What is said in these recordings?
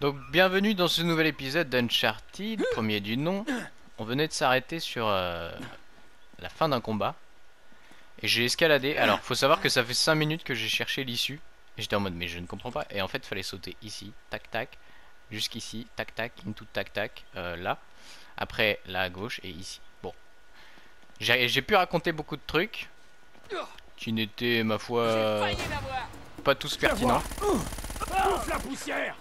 Donc bienvenue dans ce nouvel épisode d'Uncharted, premier du nom. On venait de s'arrêter sur euh, la fin d'un combat. Et j'ai escaladé. Alors faut savoir que ça fait 5 minutes que j'ai cherché l'issue. Et j'étais en mode mais je ne comprends pas. Et en fait fallait sauter ici, tac tac, jusqu'ici, tac tac, into tac tac, euh, là. Après là à gauche et ici. Bon. J'ai pu raconter beaucoup de trucs. Qui n'étaient ma foi pas tous pertinents. La poussière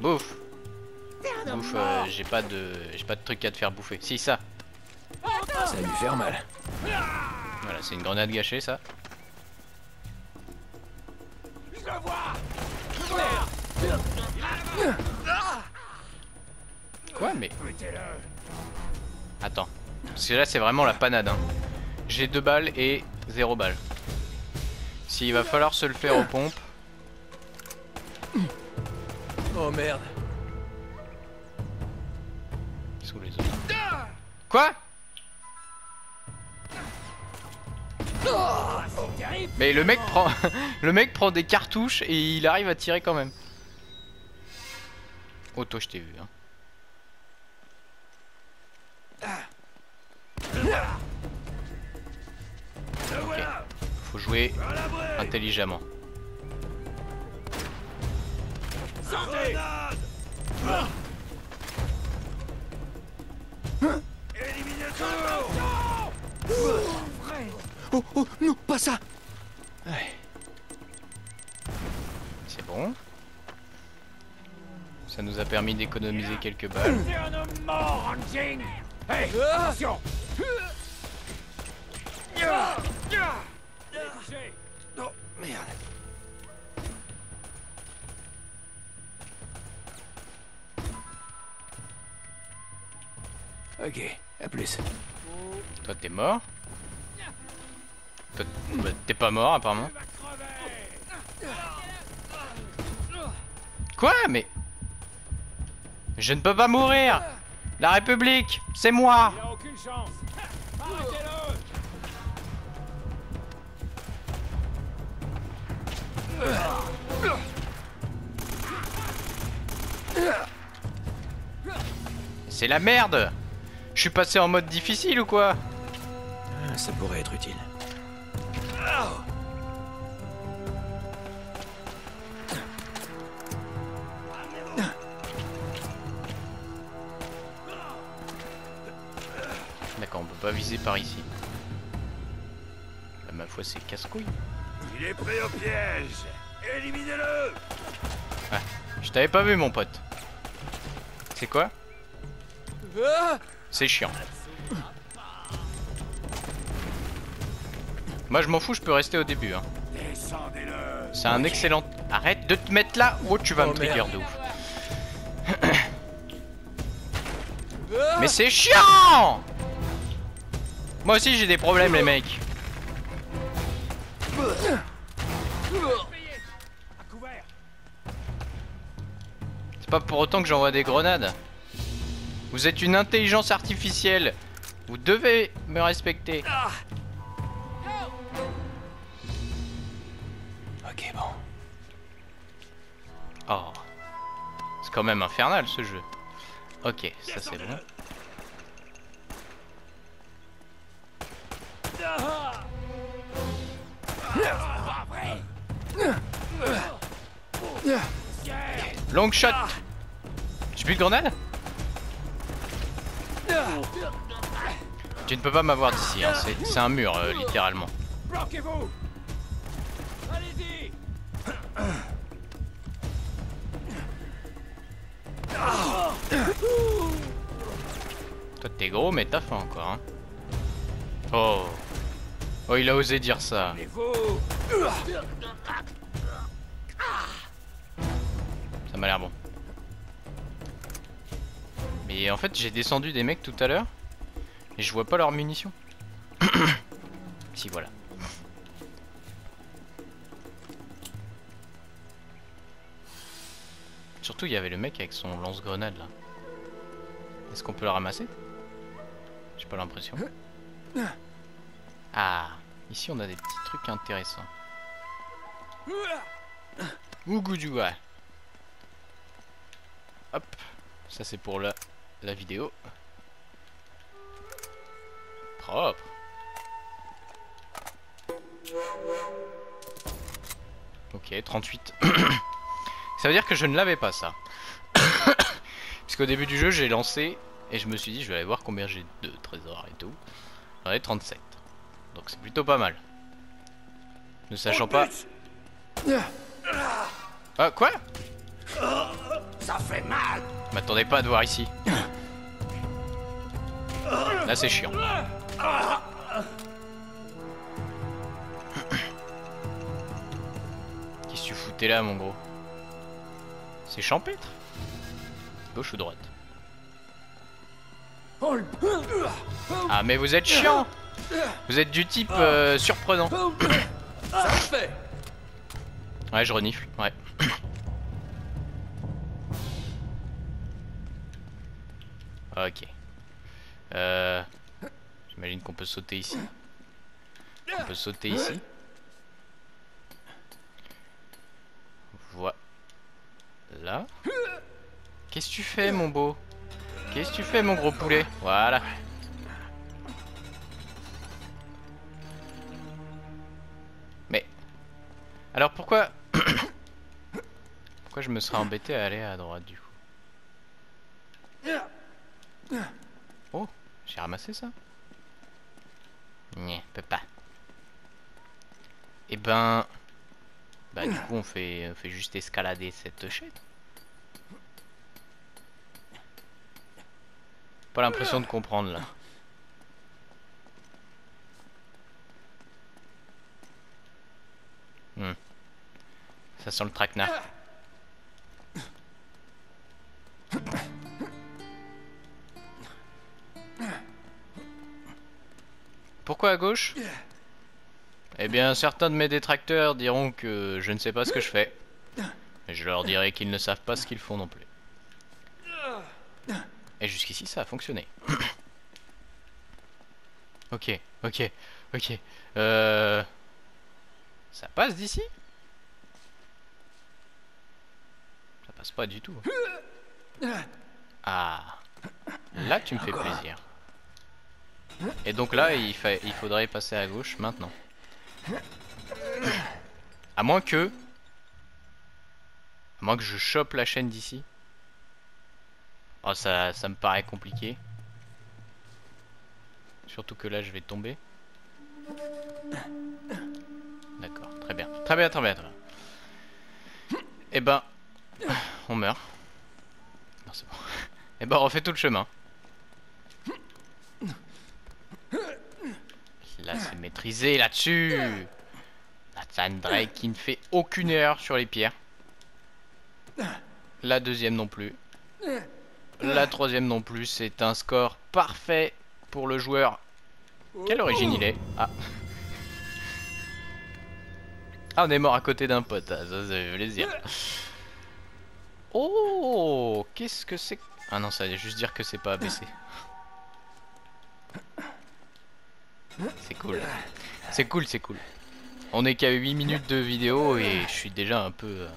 Bouffe. Bouffe, euh, j'ai pas de j'ai pas de truc à te faire bouffer. Si ça. Ça va lui faire mal. Voilà, c'est une grenade gâchée ça. Je le vois Quoi mais attends. Parce que là c'est vraiment la panade hein. J'ai deux balles et zéro balle. S'il va falloir se le faire aux pompes. Oh merde les autres. Quoi C'est terrible Mais le mec prend le mec prend des cartouches et il arrive à tirer quand même. Oh toi je t'ai vu hein. Voilà Faut jouer À Oh, oh, pas ça. C'est bon. Ça nous a permis d'économiser quelques balles. Hey, attention. Oh, merde. Ok, à plus. Toi t'es mort. Toi, bah, t'es pas mort apparemment. Quoi Mais je ne peux pas mourir. La République, c'est moi. C'est la merde. Je suis passé en mode difficile ou quoi Ah, ça pourrait être utile. D'accord, on peut pas viser par ici. Bah, ma foi, c'est casse-couille. Il est pris au piège Éliminez-le Je t'avais pas vu, mon pote. C'est quoi? Ah C'est chiant. Moi, je m'en fous, je peux rester au début. Hein. C'est un excellent. Arrête de te mettre là ou tu vas Oh, me trigger merde. de ouf. Mais c'est chiant Moi aussi j'ai des problèmes les mecs. C'est pas pour autant que j'envoie des grenades. Vous êtes une intelligence artificielle. Vous devez me respecter. Ok, bon. Oh. C'est quand même infernal ce jeu. Ok, ça c'est bon. Long shot J'ai plus de grenade? Tu ne peux pas m'avoir d'ici, hein. c'est un mur euh, littéralement. Toi t'es gros mais t'as faim encore hein. Oh Oh il a osé dire ça. Ça m'a l'air bon. Mais en fait, j'ai descendu des mecs tout à l'heure et je vois pas leurs munitions. si, voilà. Surtout, il y avait le mec avec son lance-grenade là. Est-ce qu'on peut le ramasser? J'ai pas l'impression. Ah, ici on a des petits trucs intéressants. Ougoudjoua. Hop, ça c'est pour la, la vidéo. Propre. Ok, 38. ça veut dire que je ne l'avais pas ça. Parce qu'au début du jeu, j'ai lancé et je me suis dit, je vais aller voir combien j'ai de trésors et tout. J'en ai 37. Donc c'est plutôt pas mal. Ne sachant pas... Ah, quoi? Ça fait mal M'attendais pas à te voir ici. Là, c'est chiant. Qu'est-ce que tu foutais là, mon gros? C'est champêtre? Gauche ou droite? Ah, mais vous êtes chiant Vous êtes du type euh, surprenant. Ouais, je renifle, ouais. ok. Euh, J'imagine qu'on peut sauter ici. On peut sauter ici. Voilà. Qu'est-ce que tu fais, mon beau? Qu'est-ce que tu fais, mon gros poulet? Voilà. Mais... Alors pourquoi... pourquoi je me serais embêté à aller à droite, du coup? Oh, j'ai ramassé ça Nye, peut pas. Et ben... Bah du coup on fait, on fait juste escalader cette chaîne. Pas l'impression de comprendre là. Hmm. Ça sent le traquenard. Pourquoi à gauche Eh bien, certains de mes détracteurs diront que je ne sais pas ce que je fais. Et je leur dirai qu'ils ne savent pas ce qu'ils font non plus. Et jusqu'ici, ça a fonctionné. ok, ok, ok. Euh... Ça passe d'ici? Ça passe pas du tout. Ah. Là, tu me fais plaisir. Et donc là, il, fa il faudrait passer à gauche maintenant. À moins que... À moins que je chope la chaîne d'ici. Oh, ça, ça me paraît compliqué. Surtout que là, je vais tomber. D'accord, très bien. Très bien, très bien, très bien. Et ben... On meurt. Non, c'est bon. Et ben, on refait tout le chemin. Là, c'est maîtrisé là-dessus. Nathan Drake qui ne fait aucune erreur sur les pierres. La deuxième non plus. La troisième non plus. C'est un score parfait pour le joueur. Quelle origine il est? Ah. Ah, on est mort à côté d'un pote. Ah, ça, ça fait plaisir. Oh Qu'est-ce que c'est? Ah non, ça veut juste dire que c'est pas abaissé. C'est cool. C'est cool, c'est cool. On est qu'à 8 minutes de vidéo et je suis déjà un peu... euh,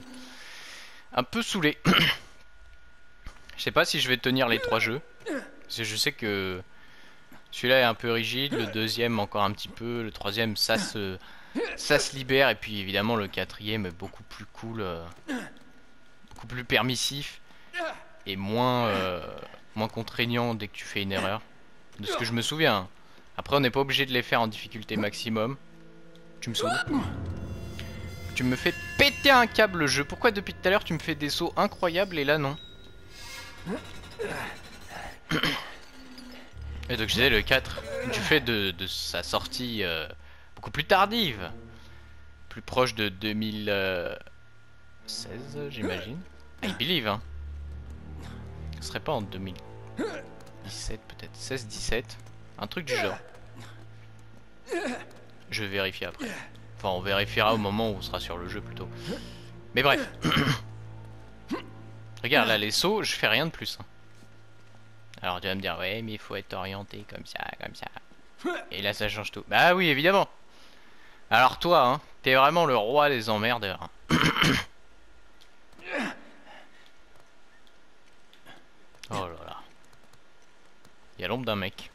un peu saoulé. Je sais pas si je vais tenir les trois jeux. Je sais que celui-là est un peu rigide, le deuxième encore un petit peu, le troisième ça se, ça se libère et puis évidemment le quatrième est beaucoup plus cool, euh, beaucoup plus permissif et moins, euh, moins contraignant dès que tu fais une erreur. De ce que je me souviens. Après on n'est pas obligé de les faire en difficulté maximum. Tu me saoules. Tu me fais péter un câble le jeu. Pourquoi depuis tout à l'heure tu me fais des sauts incroyables et là non Et donc je disais le 4, du fait de, de sa sortie euh, beaucoup plus tardive, plus proche de 2016 j'imagine. I believe hein. Ce serait pas en 2017 peut-être, 16-17, un truc du genre. Je vais vérifier après. Enfin on vérifiera au moment où on sera sur le jeu plutôt. Mais bref. Regarde là les sauts, je fais rien de plus. hein. Alors tu vas me dire ouais mais il faut être orienté comme ça, comme ça. Et là ça change tout. Bah oui évidemment. Alors toi hein, t'es vraiment le roi des emmerdeurs. hein. Il y a l'ombre d'un mec.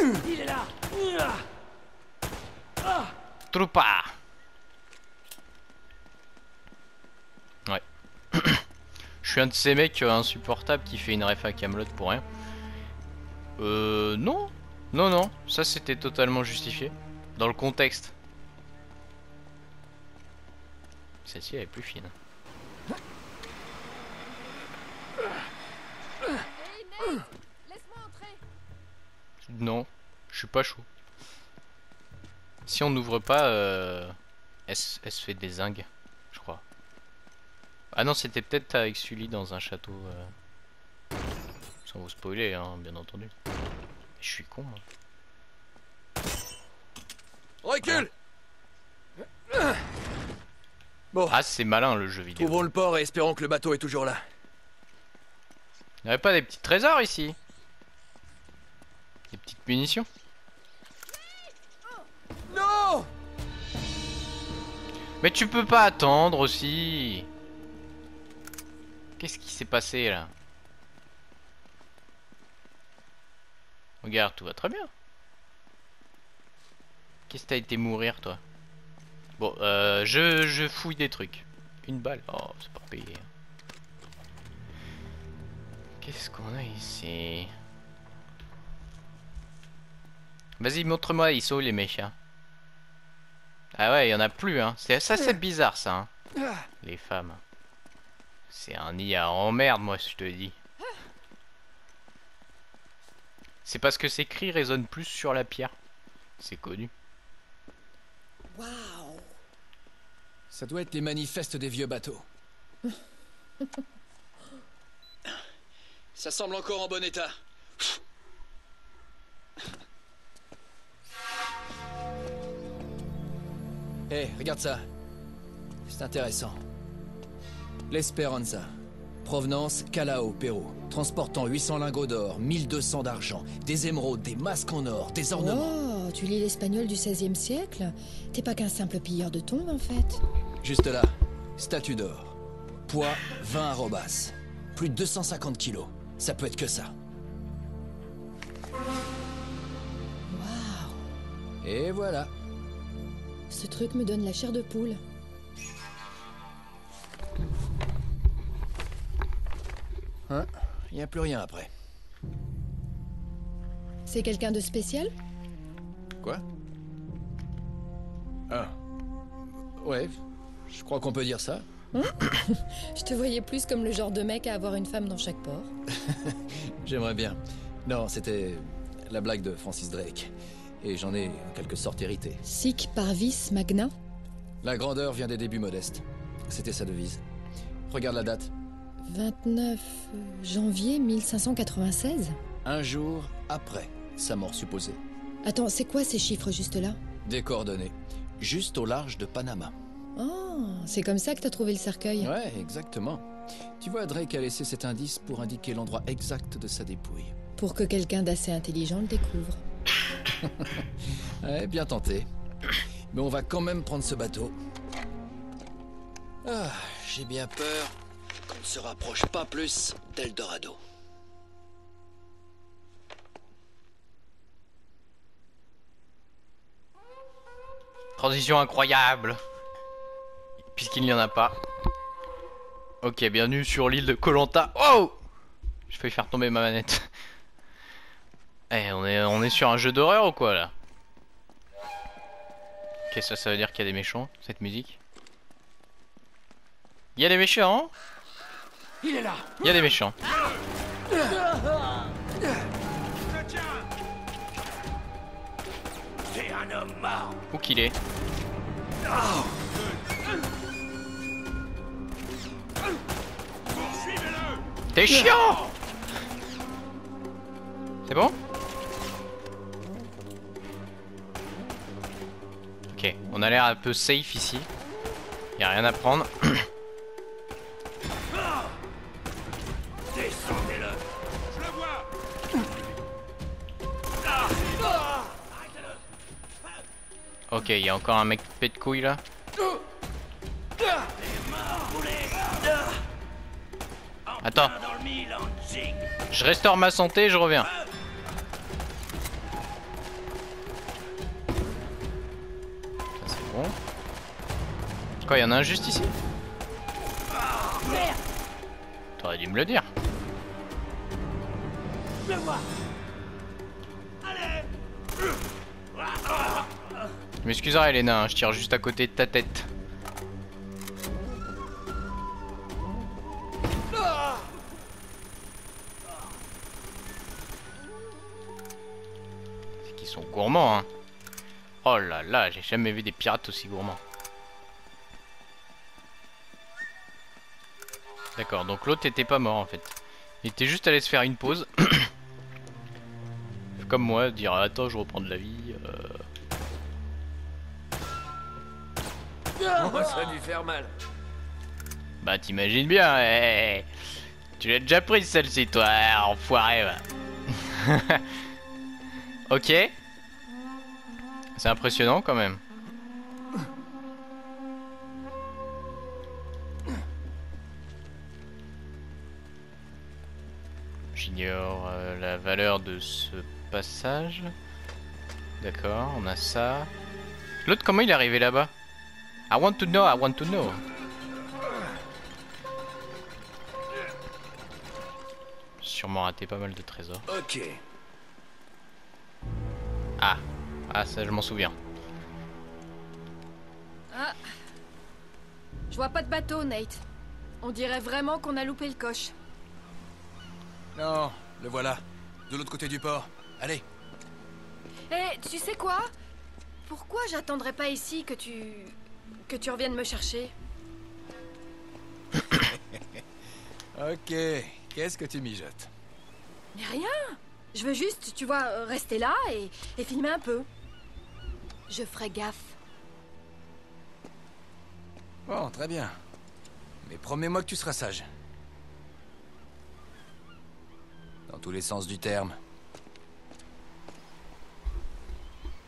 Il est là Troupa Ouais. Je suis un de ces mecs euh, insupportables qui fait une ref à Camelot pour rien. Euh non. Non non, ça c'était totalement justifié. Dans le contexte. Celle-ci elle est plus fine. Hey Non, je suis pas chaud. Si on n'ouvre pas, euh, elle, se- elle se fait des zingues, je crois. Ah non, c'était peut-être avec Sully dans un château. euh, Sans vous spoiler, hein, bien entendu. Je suis con, moi. Recule Ah, c'est malin le jeu vidéo. Ouvrons le port et espérons que le bateau est toujours là. Il avait pas des petits trésors ici? Des petites munitions Non Mais tu peux pas attendre aussi Qu'est-ce qui s'est passé là? Regarde, tout va très bien. Qu'est-ce que t'as été mourir toi? Bon, euh, je, je fouille des trucs. Une balle. Oh, c'est pas payé. Qu'est-ce qu'on a ici? Vas-y, montre-moi, ils sont où les méchants Ah ouais, il y en a plus, hein. C'est ça, c'est bizarre, ça. hein. Les femmes. C'est un nid à emmerde, moi, je te dis. C'est parce que ces cris résonnent plus sur la pierre. C'est connu. Waouh Ça doit être les manifestes des vieux bateaux. Ça semble encore en bon état. Hé, regarde ça. C'est intéressant. L'Esperanza. Provenance Calao, Pérou. Transportant 800 lingots d'or, 1200 d'argent, des émeraudes, des masques en or, des ornements. Oh, tu lis l'espagnol du XVIe siècle? T'es pas qu'un simple pilleur de tombes en fait. Juste là, statue d'or. Poids 20 arrobas. Plus de 250 kilos. Ça peut être que ça. Waouh Et voilà. Ce truc me donne la chair de poule. Hein? Il n'y a plus rien après. C'est quelqu'un de spécial? Quoi? Ah. Ouais, je crois qu'on peut dire ça. Je te voyais plus comme le genre de mec à avoir une femme dans chaque port. J'aimerais bien. Non, c'était la blague de Francis Drake. Et j'en ai en quelque sorte hérité. Sic parvis magna? La grandeur vient des débuts modestes. C'était sa devise. Regarde la date. 29 janvier 1596 Un jour après sa mort supposée. Attends, c'est quoi ces chiffres juste là Des coordonnées. Juste au large de Panama. Oh, c'est comme ça que t'as trouvé le cercueil Ouais, exactement. Tu vois, Drake a laissé cet indice pour indiquer l'endroit exact de sa dépouille. Pour que quelqu'un d'assez intelligent le découvre. Ouais, bien tenté. Mais on va quand même prendre ce bateau. Ah, j'ai bien peur qu'on ne se rapproche pas plus d'Eldorado. Transition incroyable. Puisqu'il n'y en a pas. Ok, bienvenue sur l'île de Colanta. Oh J'ai failli faire tomber ma manette. Eh, on est, on est sur un jeu d'horreur ou quoi là? Qu'est-ce que ça veut dire qu'il y a des méchants, cette musique? Il y a des méchants Il est là. Il y a des méchants. Où qu'il est? T'es chiant! C'est bon? Ok, on a l'air un peu safe ici. Y a rien à prendre. Ok, il y a encore un mec pète de couille là. Attends. Je restaure ma santé, je reviens. Quoi, y en a un juste ici T'aurais dû me le dire. Le vois. Elena, je tire juste à côté de ta tête. C'est qu'ils sont gourmands hein. Oh là là, j'ai jamais vu des pirates aussi gourmands. D'accord, donc l'autre était pas mort en fait. Il était juste allé se faire une pause. Comme moi, dire attends je reprends de la vie. euh, Oh, ça a dû faire mal. Bah t'imagines bien, eh, tu l'as déjà prise celle-ci toi, eh, enfoiré ok. C'est impressionnant quand même. J'ignore euh, la valeur de ce passage. D'accord, on a ça. L'autre comment il est arrivé là-bas? I want to know, I want to know. Sûrement raté pas mal de trésors. Ok. Ah, ah ça je m'en souviens. Je vois pas de bateau, Nate. On dirait vraiment qu'on a loupé le coche. Non, le voilà. De l'autre côté du port. Allez. Eh, tu sais quoi? Pourquoi j'attendrais pas ici que tu... que tu reviennes me chercher? Ok. Qu'est-ce que tu mijotes? Mais rien Je veux juste, tu vois, rester là et, et filmer un peu. Je ferai gaffe. Bon, très bien. Mais promets-moi que tu seras sage. Dans tous les sens du terme.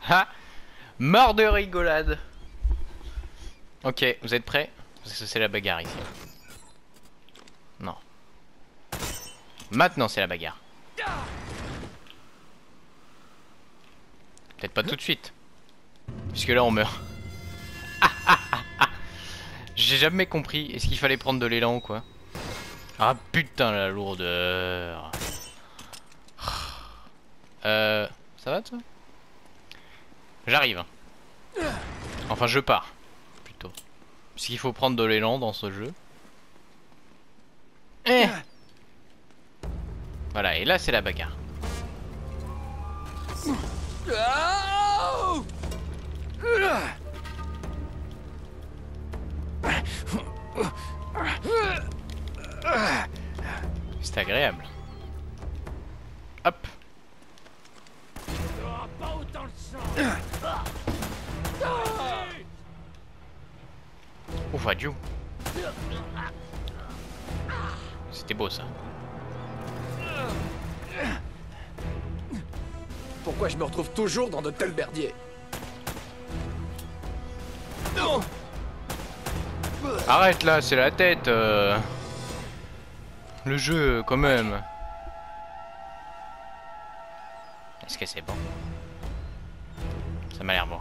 Ha Mort de rigolade Ok, vous êtes prêts? Parce que c'est la bagarre ici. Non. Maintenant c'est la bagarre. Peut-être pas tout de suite. Puisque là on meurt. J'ai jamais compris. Est-ce qu'il fallait prendre de l'élan ou quoi? Ah putain la lourdeur. Euh... Ça va toi? J'arrive. Enfin, je pars. Plutôt. Puisqu'il faut prendre de l'élan dans ce jeu. Eh voilà, et là, c'est la bagarre. C'est agréable. Ouf, adieu. C'était beau ça. Pourquoi je me retrouve toujours dans de tels merdiers Arrête là, c'est la tête. euh. Le jeu, quand même. Est-ce que c'est bon? Ça m'a l'air bon.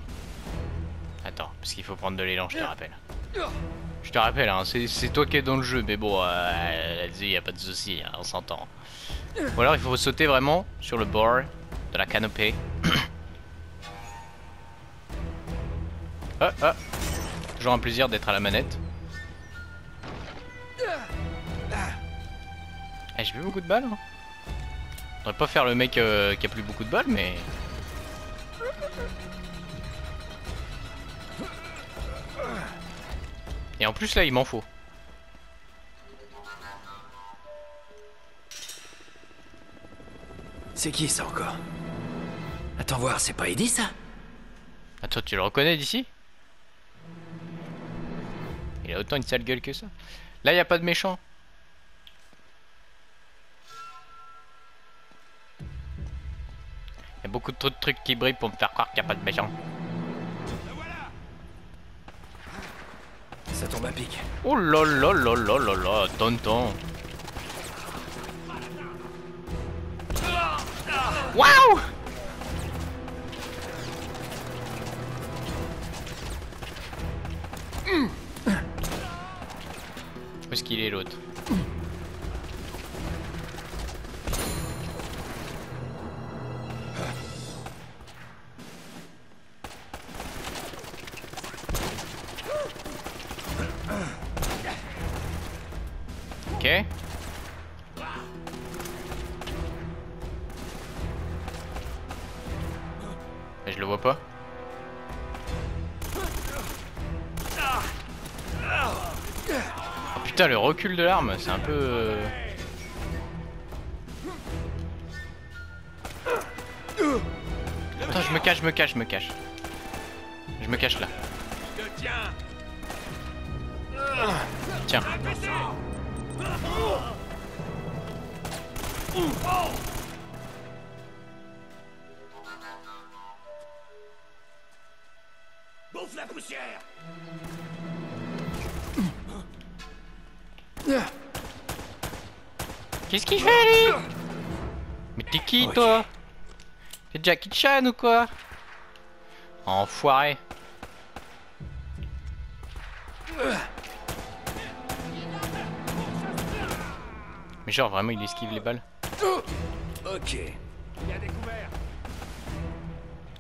Attends, parce qu'il faut prendre de l'élan, je te rappelle. Je te rappelle, hein, c'est toi qui es dans le jeu, mais bon, euh, là-dessus, y a pas de souci, hein, on s'entend. Ou alors, il faut sauter vraiment sur le bord de la canopée. ah, ah. Toujours un plaisir d'être à la manette. Eh, j'ai plus beaucoup de balles. Hein. On devrait pas faire le mec euh, qui a plus beaucoup de balles, mais. Et en plus là, il m'en faut. C'est qui ça encore? Attends voir, c'est pas Eddie ça? Ah, toi, tu le reconnais d'ici? Il a autant une sale gueule que ça. Là, y a pas de méchant. Y a beaucoup de tru- trucs qui brillent pour me faire croire qu'il y a pas de méchant. Ça tombe à pic. Oh là là là là là Tonton. Où est-ce qu'il est l'autre? Recul de l'arme, c'est un peu... euh, Attends, je me cache, je me cache, je me cache. Je me cache là. Tiens Qu'est-ce qu'il fait lui Mais t'es qui toi T'es Jackie Chan ou quoi Enfoiré. Mais genre vraiment il esquive les balles. Ok. Il y a découvert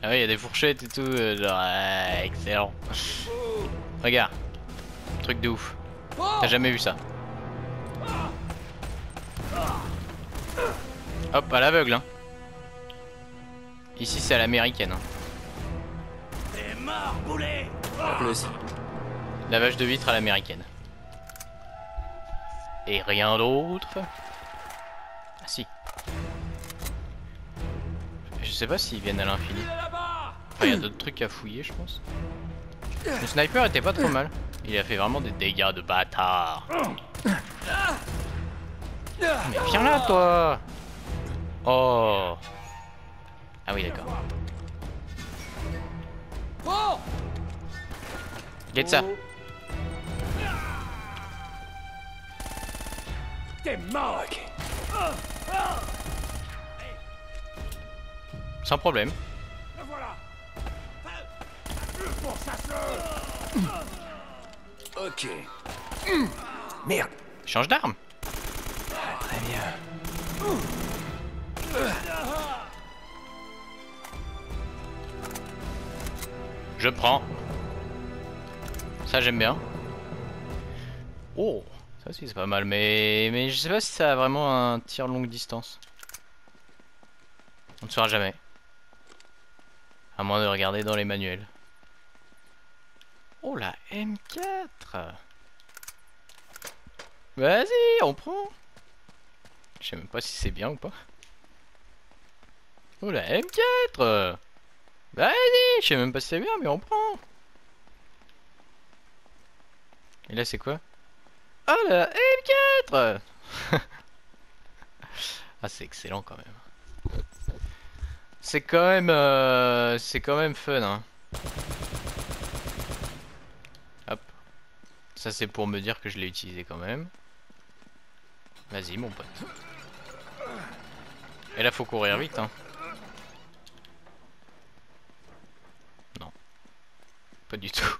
Ah ouais, il y a des fourchettes et tout, euh, genre ouais, excellent. Regarde. Truc de ouf. T'as jamais vu ça. Hop, à l'aveugle hein. Ici c'est à l'américaine. Hein. T'es mort, boulet Pas plus. Lavage de vitre à l'américaine. Et rien d'autre Ah si. Je sais pas s'ils viennent à l'infini. Enfin, il y a d'autres trucs à fouiller, je pense. Le sniper était pas trop mal. Il a fait vraiment des dégâts de bâtard. Mais viens là, toi Oh Ah oui, d'accord. Get ça T'es mort Sans problème. Ok. Merde. Change d'arme Très bien. Je prends. Ça j'aime bien. Oh, ça aussi c'est pas mal, mais je sais pas si ça a vraiment un tir longue distance. On ne saura jamais. À moins de regarder dans les manuels. Oh la M4 Vas-y, on prend Je sais même pas si c'est bien ou pas. Oh la M4 Vas-y, je sais même pas si c'est bien, mais on prend. Et là, c'est quoi? Oh la M4 Ah, c'est excellent quand même. C'est quand même, euh, c'est quand même fun, hein. Hop. Ça, c'est pour me dire que je l'ai utilisé quand même. Vas-y, mon pote. Et là, faut courir vite, hein. Pas du tout.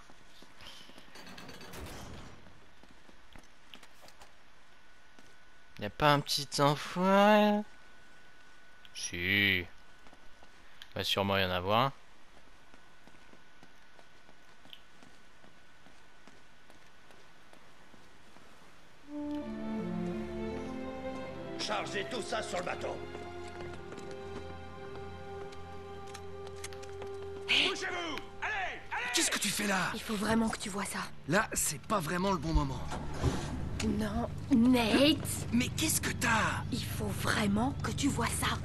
Y a pas un petit enfoiré Si. Va sûrement y en avoir. Chargez tout ça sur le bateau Bougez-vous Qu'est-ce que tu fais là Il faut vraiment que tu vois ça. Là, c'est pas vraiment le bon moment. Non, Nate Mais qu'est-ce que t'as Il faut vraiment que tu vois ça.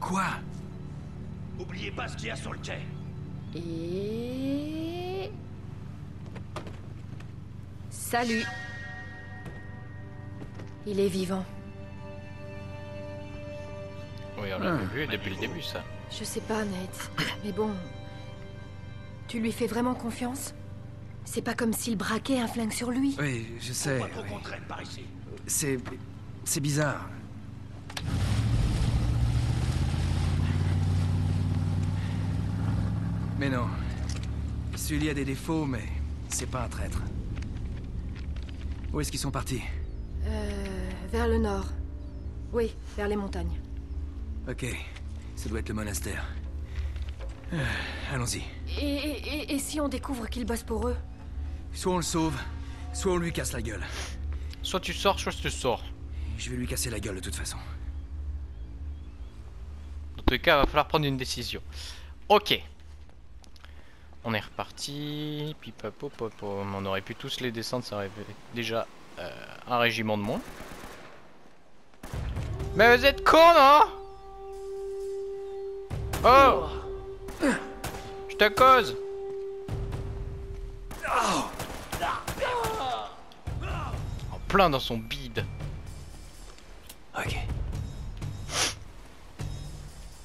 Quoi Oubliez pas ce qu'il y a sur le quai Et... Salut. Il est vivant. Oui, on l'a vu depuis le début, ça. Je sais pas, Nate. Mais bon... Tu lui fais vraiment confiance? C'est pas comme s'il braquait un flingue sur lui Oui, je sais. C'est... c'est bizarre. Mais non. Sully a des défauts, mais c'est pas un traître. Où est-ce qu'ils sont partis? Euh... vers le nord. Oui, vers les montagnes. Ok. Ça doit être le monastère. Euh, allons-y. Et, et- et- et si on découvre qu'ils bossent pour eux Soit on le sauve, soit on lui casse la gueule. Soit tu sors, soit tu sors. Je vais lui casser la gueule de toute façon. Dans tous les cas, il va falloir prendre une décision. Ok. On est reparti. Pipapopopom. On aurait pu tous les descendre, ça aurait fait déjà euh, un régiment de moins. Mais vous êtes con, non Oh Je te cause En plein dans son bide. Ok.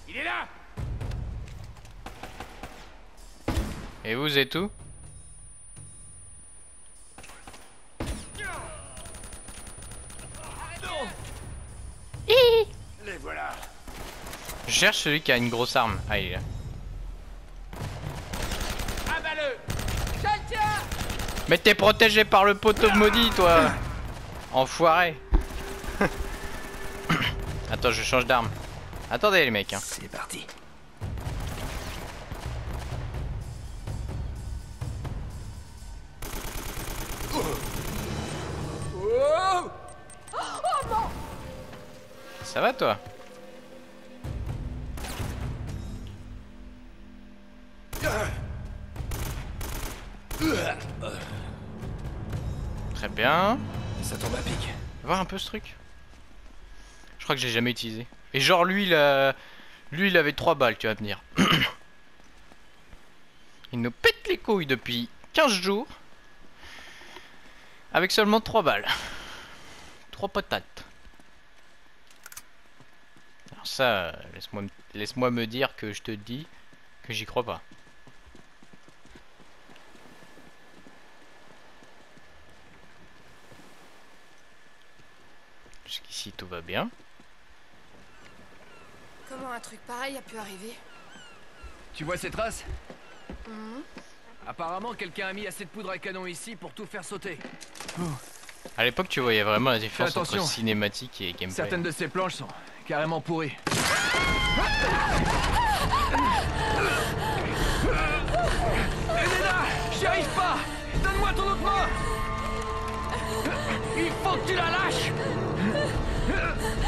Il est là Et vous êtes où Les voilà Je cherche celui qui a une grosse arme. Ah, il est là. Mais t'es protégé par le poteau maudit, toi Enfoiré Attends, je change d'arme. Attendez, les mecs. hein. C'est parti. Ça va, toi? Très bien. Ça tombe à pic. voir un peu ce truc Je crois que j'ai jamais utilisé. Et genre lui il a... Lui il avait 3 balles, tu vas venir. il nous pète les couilles depuis 15 jours. Avec seulement 3 balles. 3 patates. Alors ça, laisse-moi me dire que je te dis que j'y crois pas. Jusqu'ici tout va bien. Comment un truc pareil a pu arriver Tu vois ces traces Apparemment, quelqu'un a mis assez de poudre à canon ici pour tout faire sauter. À l'époque, tu voyais vraiment la différence entre cinématique et gameplay. Certaines de ces planches sont carrément pourries. Elena J'y arrive pas Donne-moi ton autre main Il faut que tu la lâches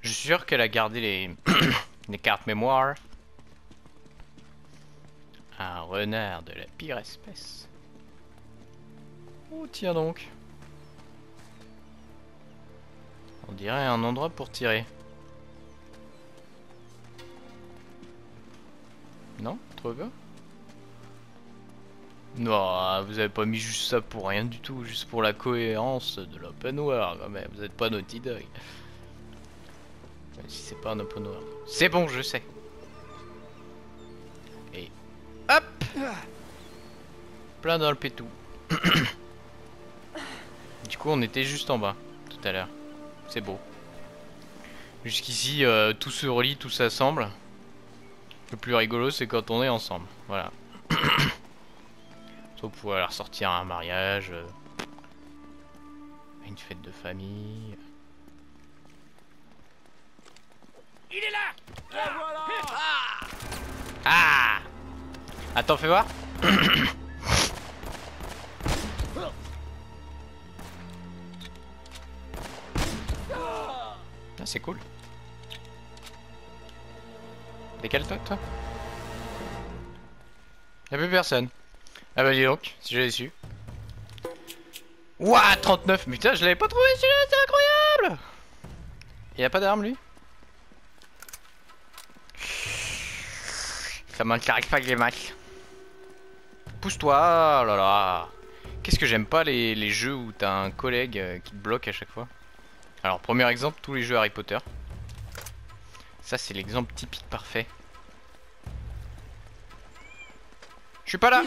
Je suis sûr qu'elle a gardé les, les cartes mémoire. Un renard de la pire espèce. Oh tiens donc? On dirait un endroit pour tirer. Non? Trop bien non, vous avez pas mis juste ça pour rien du tout, juste pour la cohérence de l'open world quand même. Vous êtes pas Naughty Dog. Si c'est pas un open world. C'est bon, je sais. Et hop Plein dans le pétou. du coup, on était juste en bas tout à l'heure. C'est beau. Jusqu'ici, euh, tout se relie, tout s'assemble. Le plus rigolo, c'est quand on est ensemble. Voilà. Sauf pour aller ressortir à un mariage, euh, à une fête de famille. Il est là Ah Attends, fais voir. Ah, c'est cool. Décale-toi, toi. Y'a plus personne. Ah bah dis donc, si j'avais su. Ouah, 39 Putain, je l'avais pas trouvé celui-là, c'est incroyable Il a pas d'arme lui? Ça m'intéresse pas que les matchs. Pousse-toi, oh là. Qu'est-ce que j'aime pas les, les jeux où t'as un collègue euh, qui te bloque à chaque fois? Alors premier exemple, tous les jeux Harry Potter. Ça c'est l'exemple typique parfait. Je suis pas là.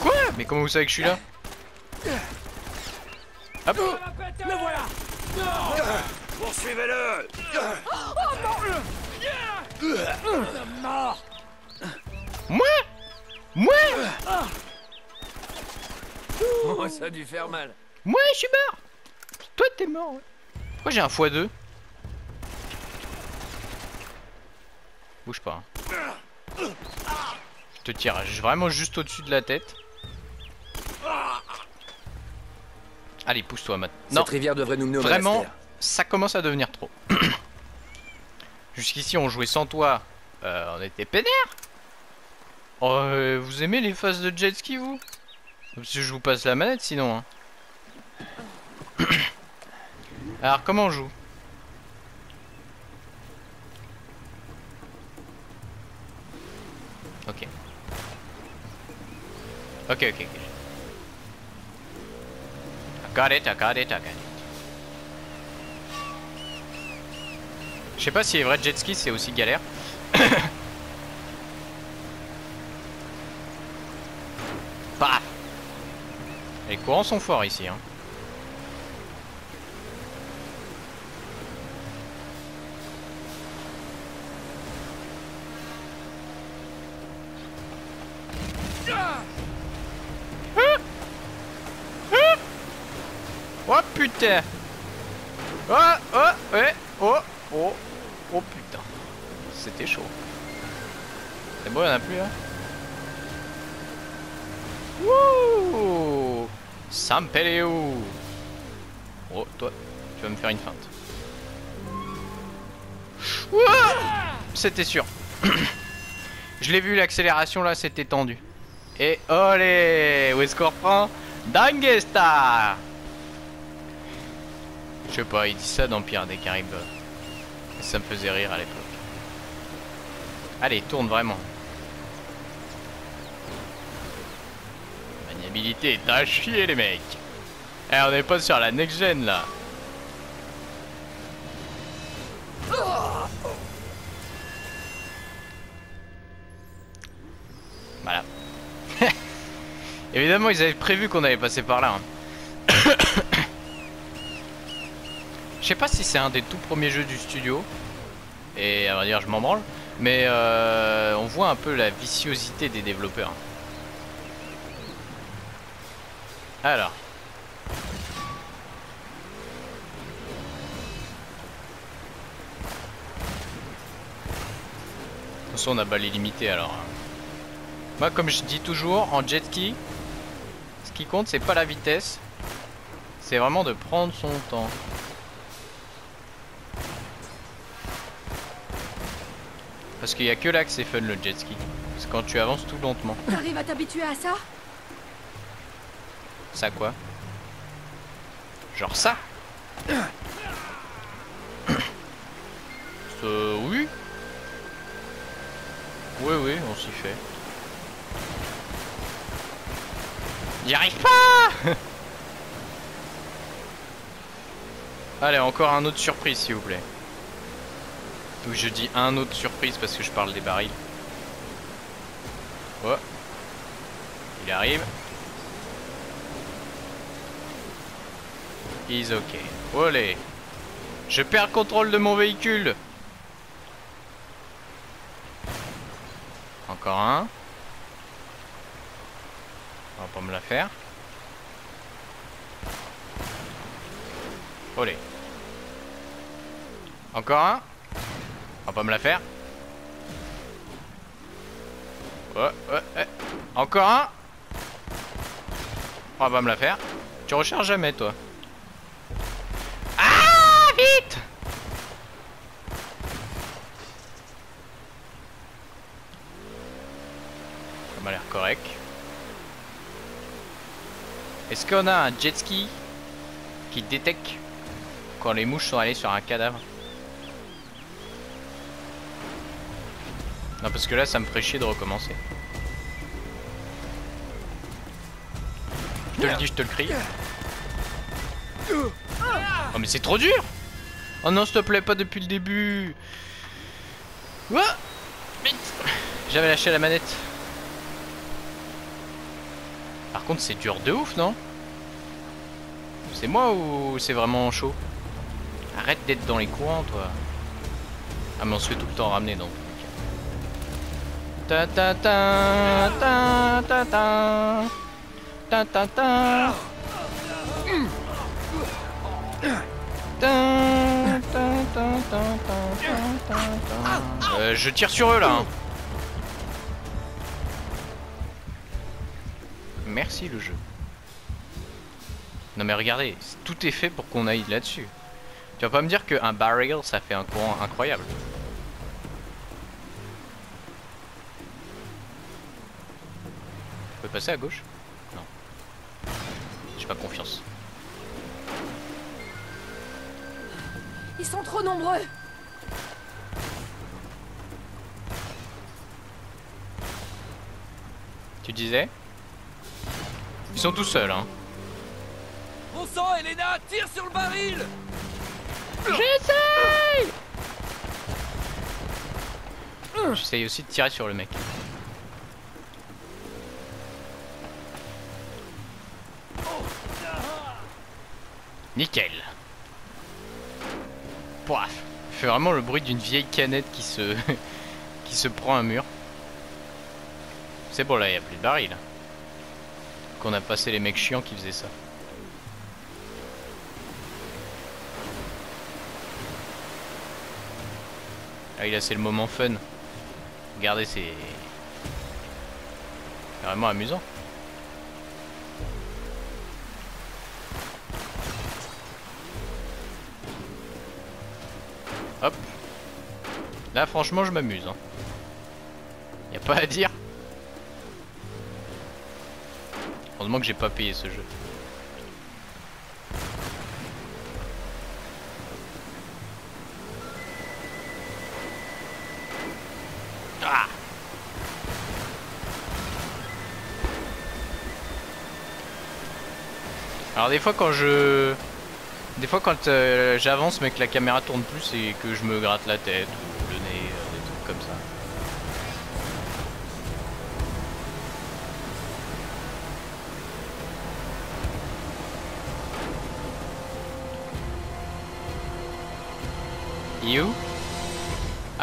Quoi? Mais comment vous savez que je suis là? Hop Le voilà. Poursuivez-le. Moi? Moi? Oh, ça a dû faire mal. Moi je suis mort. Toi t'es mort ouais. Pourquoi j'ai un x2 Bouge pas. hein. Te tire vraiment juste au-dessus de la tête. Allez, pousse-toi maintenant. Non, Cette rivière devrait nous mener au Vraiment ça commence à devenir trop. Jusqu'ici, on jouait sans toi. Euh, on était pénère. Oh, euh, vous aimez les phases de jet ski, vous? Parce que je vous passe la manette sinon. hein. Alors, comment on joue Ok. Ok, ok, ok. I got it, I got it, I got it. Je sais pas si les vrais jet ski c'est aussi galère. Paf Les courants sont forts ici. Hein. Oh putain Oh oh ouais oh oh oh putain. C'était chaud. C'est bon y'en a plus là Wouh. Sampeleo Oh toi tu vas me faire une feinte. Ouah C'était sûr. Je l'ai vu l'accélération là c'était tendu. Et olé Où est-ce qu'on reprend? Dangesta je sais pas, il dit ça dans des Caraïbes. Ça me faisait rire à l'époque. Allez, tourne vraiment. Maniabilité est à chier les mecs. Eh, on est pas sur la next gen là. Voilà. Évidemment, ils avaient prévu qu'on allait passer par là. hein. Je sais pas si c'est un des tout premiers jeux du studio. Et à vrai dire, je m'en branle. Mais euh, on voit un peu la viciosité des développeurs. Alors. Façon, on a balai limité alors. hein. Moi, comme je dis toujours, en jet ski, ce qui compte, c'est pas la vitesse. C'est vraiment de prendre son temps. Parce qu'il y a que là que c'est fun le jet ski. C'est quand tu avances tout lentement. T'arrives à t'habituer à ça? Ça quoi? Genre ça? Euh, oui. Oui, oui, on s'y fait. J'y arrive pas Allez, encore un autre surprise s'il vous plaît. Je dis un autre surprise parce que je parle des barils. Oh. Il arrive. He's ok. Olé. Je perds le contrôle de mon véhicule. Encore un. On va pas me la faire. Olé. Encore un. On va pas me la faire. Ouais, ouais. Encore un. On va pas me la faire. Tu recharges jamais, toi. Ah, vite Ça m'a l'air correct. Est-ce qu'on a un jet ski qui détecte quand les mouches sont allées sur un cadavre? Parce que là, ça me ferait chier de recommencer. Je te le dis, je te le crie. Oh, mais c'est trop dur Oh non, s'il te plaît, pas depuis le début J'avais lâché la manette. Par contre, c'est dur de ouf, non? C'est moi ou c'est vraiment chaud? Arrête d'être dans les coins, toi. Ah, mais on se fait tout le temps ramener, donc. Euh, je tire sur eux là. Merci le jeu. Non mais regardez, tout est fait pour qu'on aille là-dessus. Tu vas pas me dire qu'un barrel ça fait un courant incroyable. Je peux passer à gauche? Non. J'ai pas confiance. Ils sont trop nombreux Tu disais? Ils sont tout seuls hein. Bon sang, Elena, tire sur le baril J'essaye J'essaye aussi de tirer sur le mec. Nickel. Pouah. Fait vraiment le bruit d'une vieille canette qui se qui se prend un mur. C'est bon là, il y a plus de baril. Qu'on a passé les mecs chiants qui faisaient ça. Ah, là, c'est le moment fun. Regardez, c'est vraiment amusant. Là, franchement, je m'amuse. Hein. Y a pas à dire. Heureusement que j'ai pas payé ce jeu. Ah Alors des fois quand je... Des fois quand euh, j'avance mais que la caméra tourne plus et que je me gratte la tête ou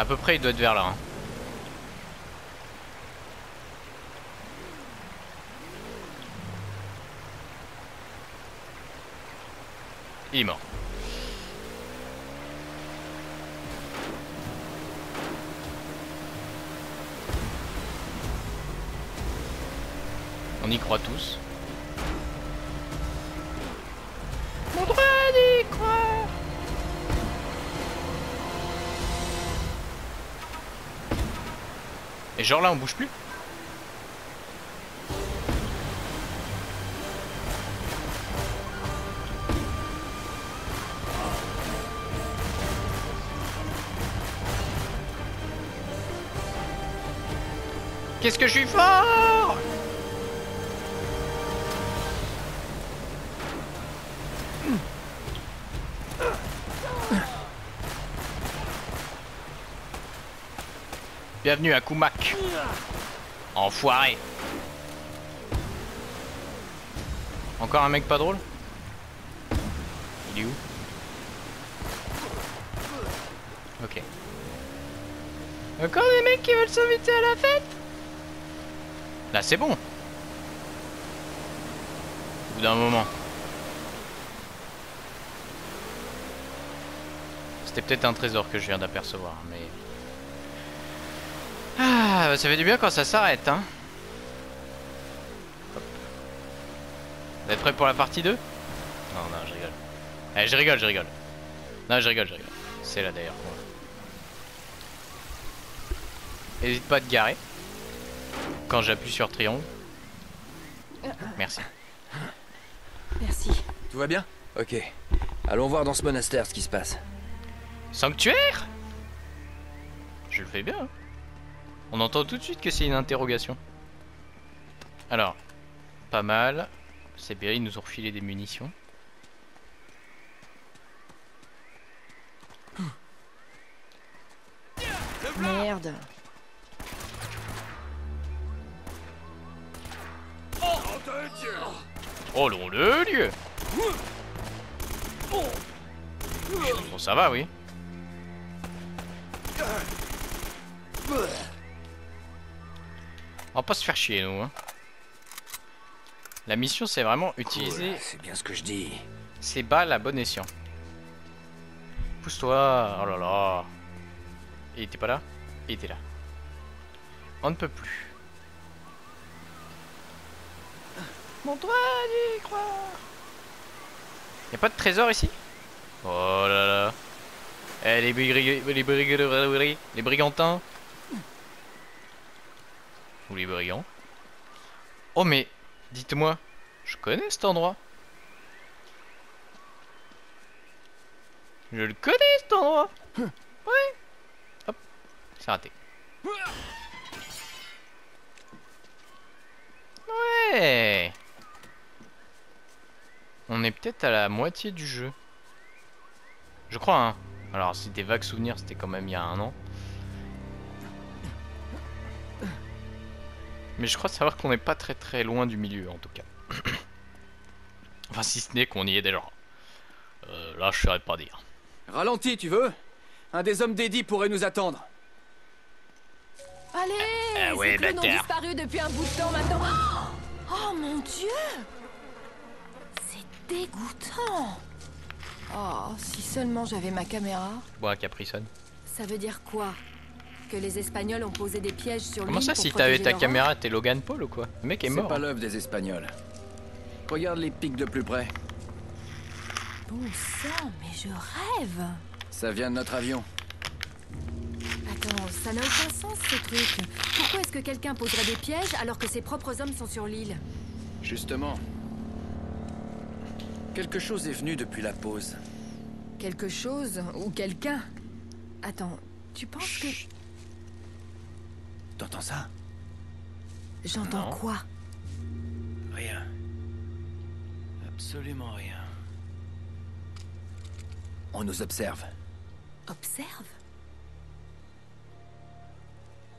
À peu près il doit être vers là. hein. Il est mort. On y croit tous. Et genre là on bouge plus. Qu'est-ce que je suis fort? Bienvenue à Kumak. Enfoiré. Encore un mec pas drôle? Il est où? Ok. Encore des mecs qui veulent s'inviter à la fête? Là c'est bon. Au bout d'un moment. C'était peut-être un trésor que je viens d'apercevoir, mais... Ah, bah, ça fait du bien quand ça s'arrête, hein. Hop. Vous êtes prêts pour la partie 2 Non, non, je rigole. Eh, je rigole, je rigole. Non, je rigole, je rigole. C'est là d'ailleurs. N'hésite pas à te garer. Quand j'appuie sur triangle. Merci. Merci. Tout va bien? Ok. Allons voir dans ce monastère ce qui se passe. Sanctuaire? Je le fais bien. On entend tout de suite que c'est une interrogation. Alors, pas mal. C'est bien, ils nous ont refilé des munitions. Merde. Nom de Dieu Oh non, le lieu Bon, ça va, oui. On va pas se faire chier, nous. Hein. La mission, c'est vraiment utiliser C'est bien ce que je dis. ces balles à bon escient. Pousse-toi Oh là là Il était pas là? Il était là. On ne peut plus. Mon doigt d'y croire Y'a pas de trésor ici? Oh là là Eh les brigri- les les brigantins Ou les brigands Oh mais Dites-moi, je connais cet endroit. Je le connais cet endroit. Ouais. Hop, c'est raté. Ouais. On est peut-être à la moitié du jeu. Je crois, hein. Alors, si des vagues souvenirs, c'était quand même il y a un an. Mais je crois savoir qu'on n'est pas très très loin du milieu en tout cas. enfin si ce n'est qu'on y est déjà. Euh, là je saurais pas dire. Ralentis, tu veux? Un des hommes d'Eddie pourrait nous attendre. Allez Ah ouais, Ces clones ont bâtard. disparu depuis un bout de temps maintenant. Oh, Oh, mon dieu C'est dégoûtant Oh, si seulement j'avais ma caméra. Bon à Capricone. Ça veut dire quoi? Que les Espagnols ont posé des pièges sur Comment ça pour si t'avais ta caméra t'es Logan Paul ou quoi Le mec est C'est mort. pas l'œuvre des Espagnols. Regarde les pics de plus près. Bon sang, mais je rêve Ça vient de notre avion. Attends, ça n'a aucun sens ce truc. Pourquoi est-ce que quelqu'un poserait des pièges alors que ses propres hommes sont sur l'île Justement. Quelque chose est venu depuis la pause. Quelque chose ou quelqu'un Attends, tu penses que... T'entends ça? J'entends quoi? Rien. Absolument rien. On nous observe. Observe?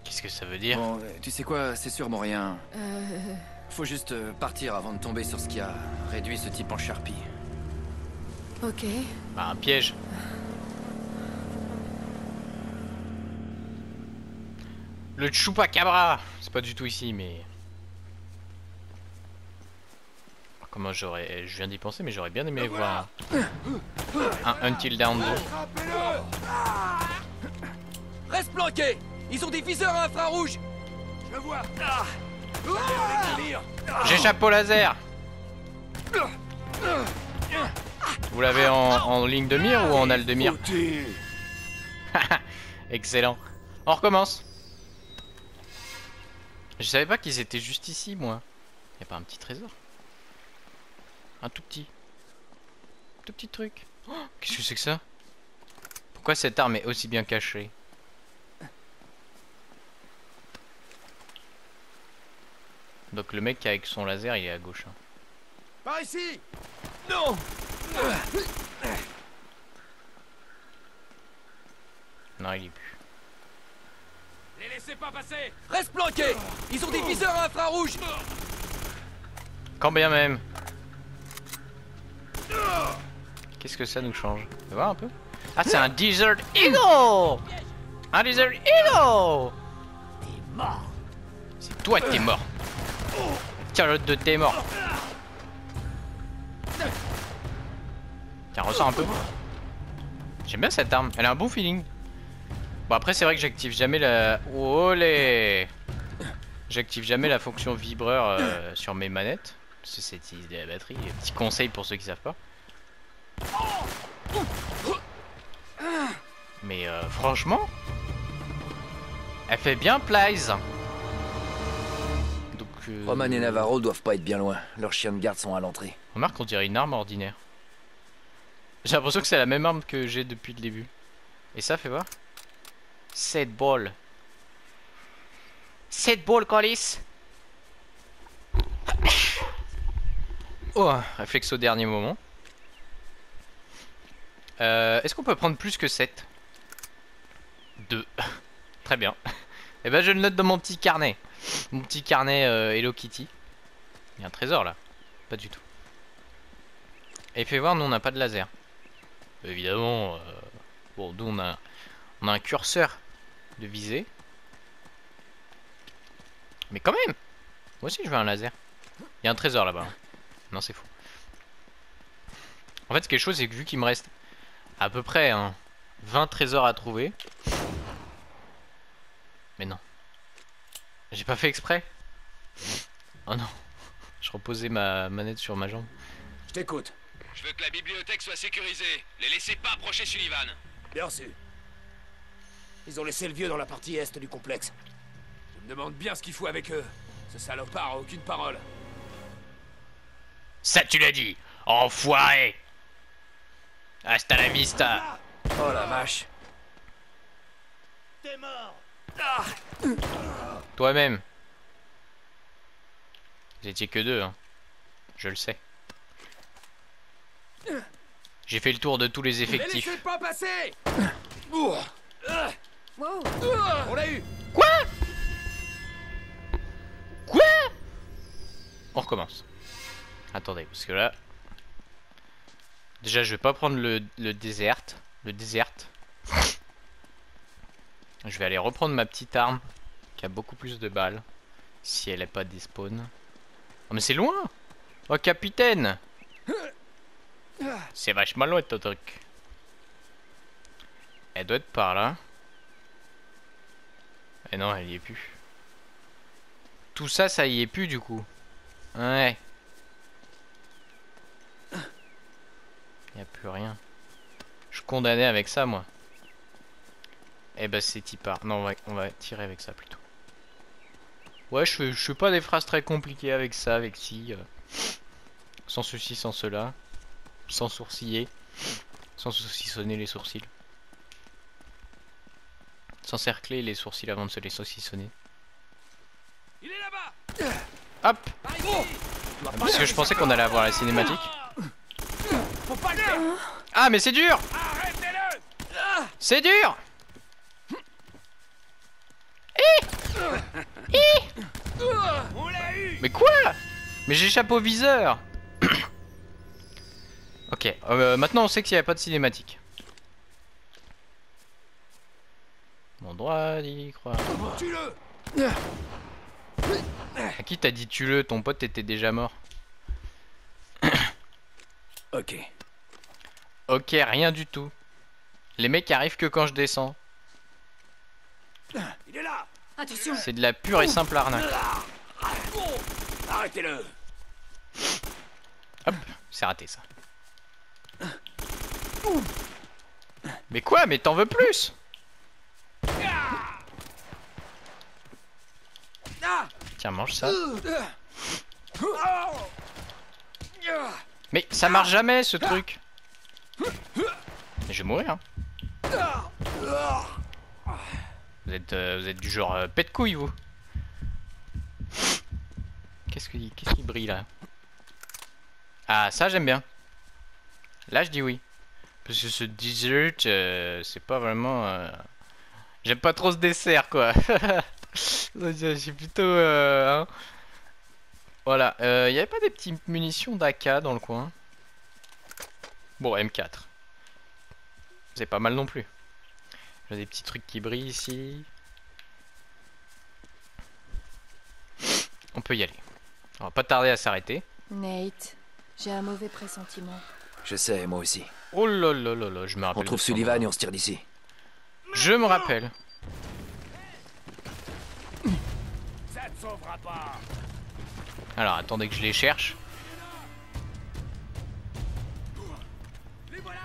Qu'est-ce que ça veut dire? Bon, euh, tu sais quoi, c'est sûrement rien. Euh... Faut juste euh, partir avant de tomber sur ce qui a réduit ce type en charpie. Ok. Bah un piège. Le chupacabra C'est pas du tout ici mais... Comment j'aurais... Je viens d'y penser mais j'aurais bien aimé voir un Until Down 2. Attrapez-le Reste planqué Ils ont des viseurs à infrarouge Je vois Ah Vous allez les délire J'échappe au laser Vous l'avez en, en ligne de mire ou en al de mire. Excellent. On recommence. Je savais pas qu'ils étaient juste ici, moi. Y a pas un petit trésor Un tout petit. Tout petit truc. Oh, Qu'est-ce que c'est que ça? Pourquoi cette arme est aussi bien cachée? Donc le mec avec son laser, il est à gauche. hein. Par ici Non Non, il est plus. Les laissez pas passer Reste planqué Ils ont des viseurs à infrarouge Quand bien même. Qu'est-ce que ça nous change On va voir un peu. Ah, c'est un Desert Eagle Un Desert Eagle C'est toi qui t'es mort. Calotte de t'es mort. Tiens, ressort un peu. J'aime bien cette arme. Elle a un bon feeling. Bon, après, c'est vrai que j'active jamais la. Olé J'active jamais la fonction vibreur euh, sur mes manettes. Parce que c'est utiliser la batterie. Petit conseil pour ceux qui savent pas. Mais euh, franchement, elle fait bien plaise. Donc, euh, Roman et Navarro doivent pas être bien loin. Leurs chiens de garde sont à l'entrée. Remarque, on dirait une arme ordinaire. J'ai l'impression que c'est la même arme que j'ai depuis le début. Et ça, fait voir 7 balles. cette boule, Colis Oh, réflexe au dernier moment. Euh, Est-ce qu'on peut prendre plus que 7 2. Très bien. Et ben je le note dans mon petit carnet. Mon petit carnet euh, Hello Kitty. Il y a un trésor là. Pas du tout. Et fait voir, nous on n'a pas de laser. Évidemment. euh, Bon, nous on a un curseur de visée. Mais quand même Moi aussi je veux un laser. Il y a un trésor là-bas. Non, c'est faux. En fait, ce qui est chaud, c'est que vu qu'il me reste à peu près hein, 20 trésors à trouver. Mais non. J'ai pas fait exprès. Oh non. Je reposais ma manette sur ma jambe. Je t'écoute. Je veux que la bibliothèque soit sécurisée. Les laissez pas approcher Sullivan. Bien. Ils ont laissé le vieux dans la partie est du complexe. Je me demande bien ce qu'il faut avec eux. Ce salopard a aucune parole. Ça, tu l'as dit Enfoiré Hasta la vista Oh la vache. Toi-même Vous étiez que deux, hein. Je le sais. J'ai fait le tour de tous les Mais effectifs. laissez pas passer On l'a eu Quoi? Quoi? On recommence. Attendez, parce que là... Déjà, je vais pas prendre le, le désert. Le désert. Je vais aller reprendre ma petite arme, qui a beaucoup plus de balles. Si elle est pas despawn. Oh, mais c'est loin Oh, capitaine C'est vachement loin, ton truc. Elle doit être par là. Et non, elle y est plus. Tout ça, ça y est plus du coup. Ouais. Y a plus rien. Je suis condamné avec ça, moi. Eh ben, c'est Tipar. Non, on va, on va tirer avec ça plutôt. Ouais, je fais, je fais pas des phrases très compliquées avec ça, avec si. euh, sans ceci, sans cela. Sans sourciller. Sans saucissonner les sourcils. Sans cercler les sourcils avant de se les saucissonner. Il est là-bas. Hop. Parce que je pensais qu'on allait avoir la cinématique. Faut pas le faire Ah, mais c'est dur. C'est dur. On l'a eu. Mais quoi? Mais j'échappe au viseur. Ok, euh, maintenant on sait qu'il n'y avait pas de cinématique. Droit d'y croire. Tue-le À qui t'as dit tue-le? Ton pote était déjà mort. Ok. Ok, rien du tout. Les mecs arrivent que quand je descends. Il est là Attention C'est de la pure et simple arnaque. Arrêtez-le C'est raté ça. Mais quoi? Mais t'en veux plus? Tiens, mange ça. Mais ça marche jamais ce truc. Je vais mourir. hein. Vous êtes, euh, vous êtes du genre euh, pète couille vous. Qu'est-ce qui, qu'est-ce qui brille là? Ah ça j'aime bien. Là je dis oui. Parce que ce dessert euh, c'est pas vraiment. euh, J'aime pas trop ce dessert quoi. Je suis plutôt. euh, hein. Voilà. Il y avait pas des petites munitions d'AK dans le coin? Bon M4. C'est pas mal non plus. J'ai des petits trucs qui brillent ici. On peut y aller. On va pas tarder à s'arrêter. Nate, j'ai un mauvais pressentiment. Je sais, moi aussi. Oh là là là là, je me rappelle. On trouve Sullivan et on se tire d'ici. Je me rappelle. Sauvera pas Alors attendez que je les cherche. Les voilà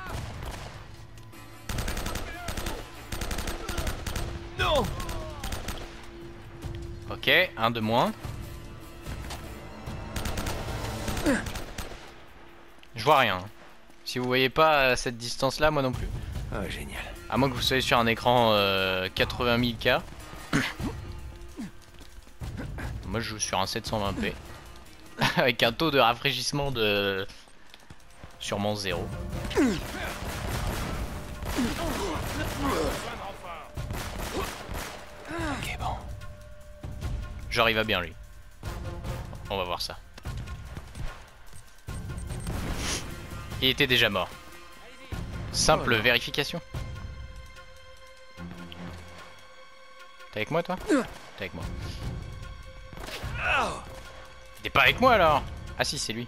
Ok, un de moins. Je vois rien. Si vous voyez pas à cette distance là, moi non plus. Ah, génial. À moins que vous soyez sur un écran euh, 80 000 K. Moi je joue sur un 720p. Avec un taux de rafraîchissement de... Sûrement zéro. Ok bon. Genre il va bien lui. On va voir ça. Il était déjà mort. Simple vérification. T'es avec moi toi? T'es avec moi. T'es pas avec moi alors. Ah si c'est lui.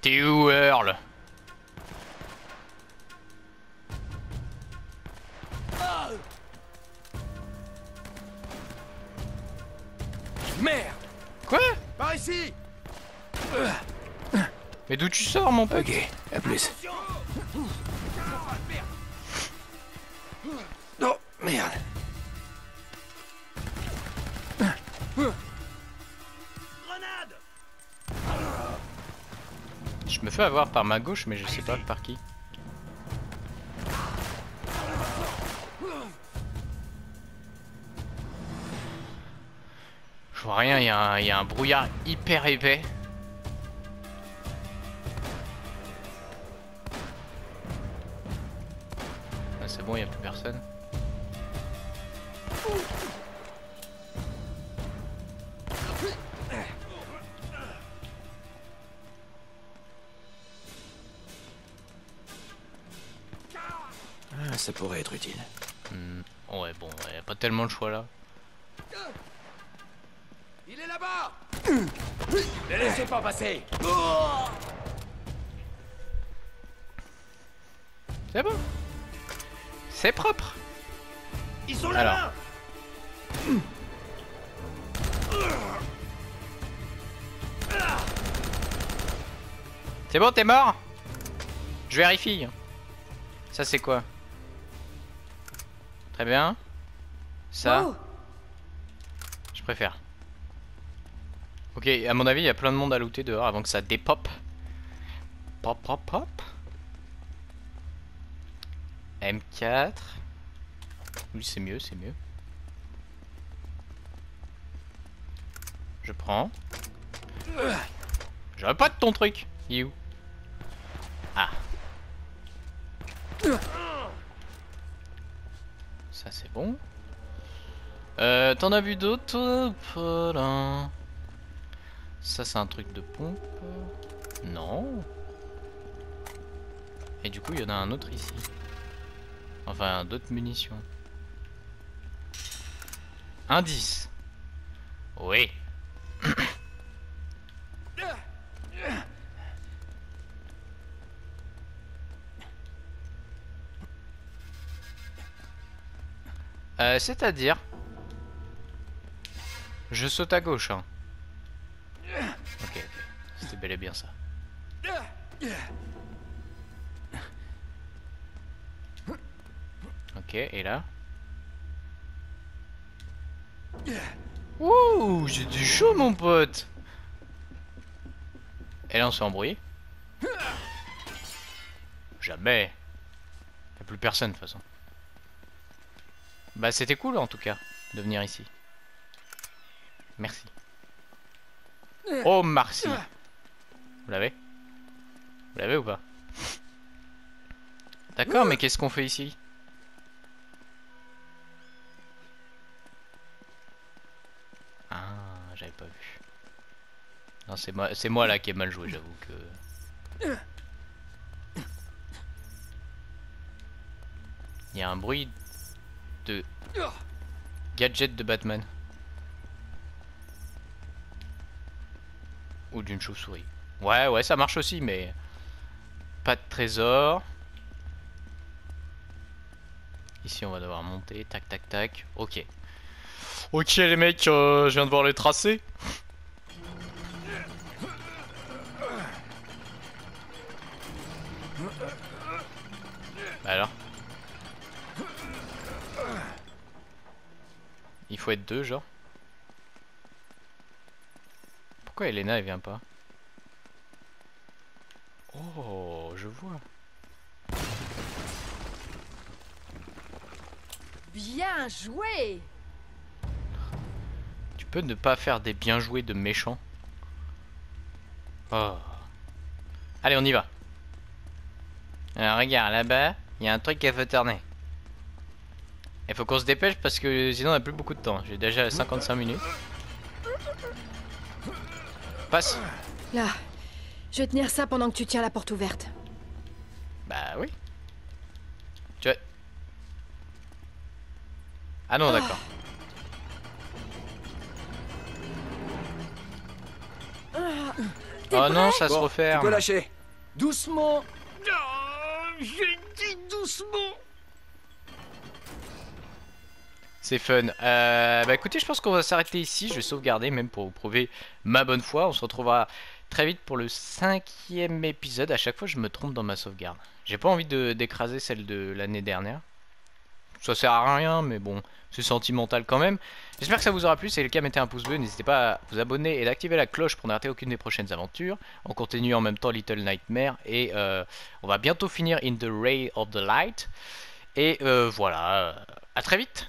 T'es où Earl? Merde. Quoi? Par ici. Mais d'où tu sors mon pote? Ok, à plus. Oh, merde. Fais avoir par ma gauche mais je sais pas par qui. Je vois rien, il y, a un- brouillard hyper épais. Ah, c'est bon, il n'y a plus personne. Ça pourrait être utile. Hmm, ouais, bon, il a pas tellement le choix là. Il est là-bas Ne laissez pas passer C'est bon. C'est propre. Ils sont Alors. là C'est bon, t'es mort? Je vérifie. Ça, c'est quoi? Très bien. Ça, Oh, je préfère. Ok, à mon avis, il y a plein de monde à looter dehors avant que ça dépop. Pop, pop, pop. M4. Oui, c'est mieux, c'est mieux. Je prends. J'aurais pas de ton truc. Où? Ah. Ça c'est bon. Euh, T'en as vu d'autres Ça c'est un truc de pompe. Non. Et du coup il y en a un autre ici. Enfin d'autres munitions. Indice. Oui. Euh, c'est-à-dire Je saute à gauche, hein. Ok, ok. C'était bel et bien ça. Ok, et là Ouh, j'ai du chaud, mon pote Et là, on s'est embrouillé Jamais Y'a plus personne, de toute façon. Bah c'était cool en tout cas de venir ici. Merci. Oh merci. Vous l'avez? Vous l'avez ou pas? D'accord, mais qu'est-ce qu'on fait ici? Ah, j'avais pas vu. Non, c'est moi, c'est moi là qui ai mal joué, j'avoue que. Il y a un bruit de gadget de Batman. Ou d'une chauve-souris. Ouais, ouais, ça marche aussi, mais pas de trésor. Ici, on va devoir monter. Tac, tac, tac. Ok. Ok, les mecs, euh, je viens de voir les tracés. Faut être deux, genre Pourquoi Elena, elle vient pas? Oh, je vois. Bien joué Tu peux ne pas faire des bien joués de méchants Oh. Allez, on y va. Alors, regarde, là-bas, il y a un truc qu'il faut tourner. Il faut qu'on se dépêche parce que sinon on n'a plus beaucoup de temps. J'ai déjà 55 minutes. Passe. Là, je vais tenir ça pendant que tu tiens la porte ouverte. Bah oui. Tu vois. Ah non, d'accord. Oh non, prêt ça se Bon, Tu referme. peux lâcher. Doucement C'est fun. Euh, bah écoutez, je pense qu'on va s'arrêter ici. Je vais sauvegarder même pour vous prouver ma bonne foi. On se retrouvera très vite pour le cinquième épisode. À chaque fois, je me trompe dans ma sauvegarde. J'ai pas envie d'écraser celle de l'année dernière. Ça sert à rien, mais bon, c'est sentimental quand même. J'espère que ça vous aura plu. Si c'est le cas, mettez un pouce bleu. N'hésitez pas à vous abonner et d'activer la cloche pour ne rater aucune des prochaines aventures. On continue en même temps Little Nightmare et euh, on va bientôt finir In the Ray of the Light. Et euh, voilà, à très vite